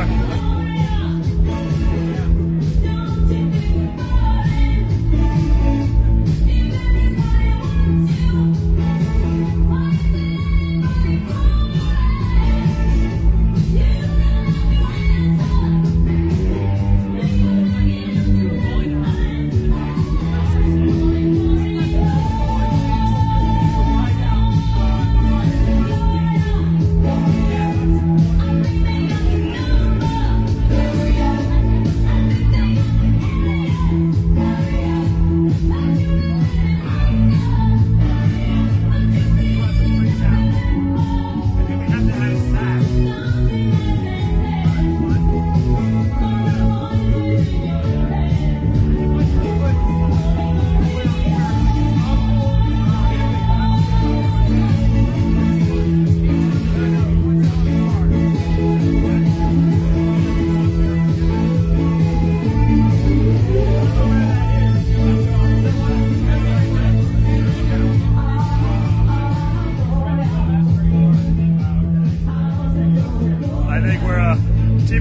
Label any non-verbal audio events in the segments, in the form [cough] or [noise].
Come on.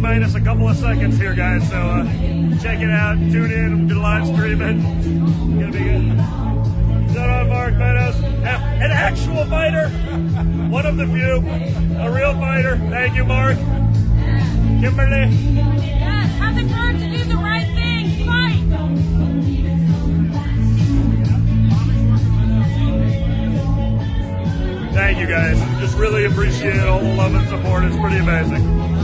Of seconds here, guys. So uh, check it out. Tune in. We'll do live streaming. It's gonna be good. Shout out Mark Meadows, an actual fighter, [laughs] one of the few, a real fighter. Thank you, Mark. Kimberly. Yes, have the courage to do the right thing. Fight. Thank you guys. Just really appreciate all the love and support. It's pretty amazing.